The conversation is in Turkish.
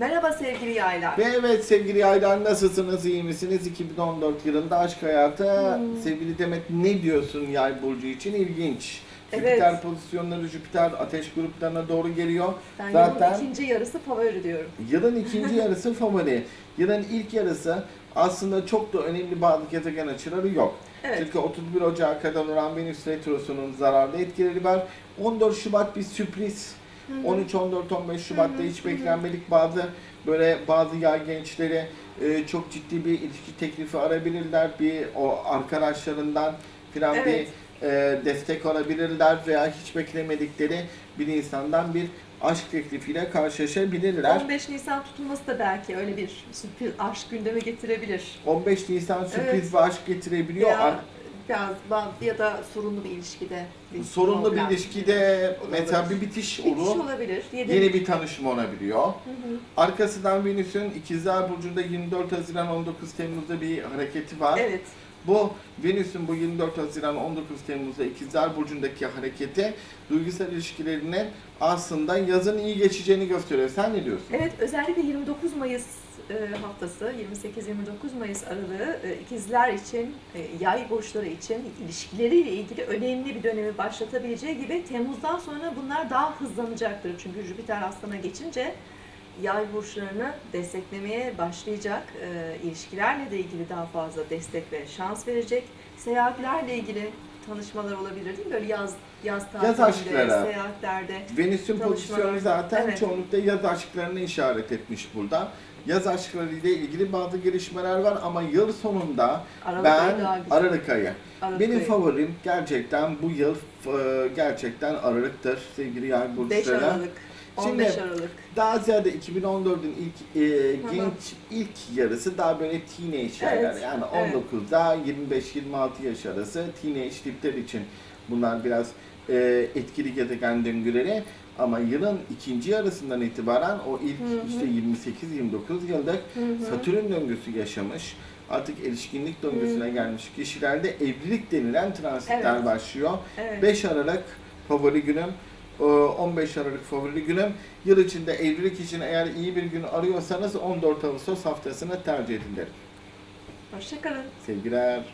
Merhaba sevgili yaylar. Ve evet sevgili yaylar nasılsınız, iyi misiniz? 2014 yılında aşk hayatı. Hmm. Sevgili Demet ne diyorsun yay burcu için? İlginç. Evet. Jüpiter pozisyonları, Jüpiter ateş gruplarına doğru geliyor. Ben Zaten yılın ikinci yarısı favori diyorum. yılın ikinci yarısı favori. Yılın ilk yarısı aslında çok da önemli bazı gezegen açıları yok. Evet. Çünkü 31 Ocak'a kadar Uran Venüs Retrosu'nun zararlı etkileri var. 14 Şubat bir sürpriz. 13, 14, 15 Şubat'ta hiç beklenmedik bazı böyle bazı yay gençleri e, çok ciddi bir ilişki teklifi arayabilirler. Bir o arkadaşlarından filan Evet. bir e, destek alabilirler veya hiç beklemedikleri bir insandan bir aşk teklifiyle karşılaşabilirler. 15 Nisan tutulması da belki öyle bir sürpriz aşk gündeme getirebilir. 15 Nisan sürpriz Evet. ve aşk getirebiliyor. Veya, Ba- ya da sorunlu bir ilişkide. Bir Sorunlu bir ilişkide Olabilir. mesela bir bitiş Bitiş olur. olabilir. Yedi- Yeni bir tanışma olabiliyor. Hı hı. Arkasından Venüs'ün İkizler Burcu'nda 24 Haziran 19 Temmuz'da bir hareketi var. Evet. Bu Venüs'ün bu 24 Haziran 19 Temmuz'da İkizler Burcu'ndaki hareketi duygusal ilişkilerinin aslında yazın iyi geçeceğini gösteriyor. Sen ne diyorsun? Evet, özellikle 29 Mayıs e, haftası, 28-29 Mayıs aralığı e, ikizler için, e, yay burçları için ilişkileriyle ilgili önemli bir dönemi başlatabileceği gibi Temmuz'dan sonra bunlar daha hızlanacaktır. Çünkü Jüpiter Aslan'a geçince yay burçlarını desteklemeye başlayacak. E, ilişkilerle de ilgili daha fazla destek ve şans verecek. Seyahatlerle ilgili tanışmalar olabilir değil mi? Böyle yaz yaz tatilinde, aşkları. seyahatlerde. Venüs'ün pozisyonu zaten Evet. çoğunlukla yaz aşklarını işaret etmiş burada. Yaz aşkları ile ilgili bazı gelişmeler var ama yıl sonunda Aralık ben. Aralık ayı. Aralık Benim ayı. favorim gerçekten bu yıl e, gerçekten Aralık'tır sevgili yay 5 burçları. Aralık, Şimdi- 15 Aralık. Daha ziyade 2014'ün ilk e, genç ilk yarısı daha böyle teenage yerler. Evet, Yani evet. 19'da 25-26 yaş arası teenage tipler için bunlar biraz e, etkili gezegen döngüleri. Ama yılın ikinci yarısından itibaren o ilk Hı hı. işte 28-29 yıllık Hı hı. Satürn döngüsü yaşamış. Artık erişkinlik döngüsüne Hı. gelmiş kişilerde evlilik denilen transitler Evet. başlıyor. Evet. 5 Aralık favori günüm, 15 Aralık favori günüm. Yıl içinde evlilik için eğer iyi bir gün arıyorsanız 14 Ağustos haftasını tercih edin derim. Hoşçakalın. Sevgiler.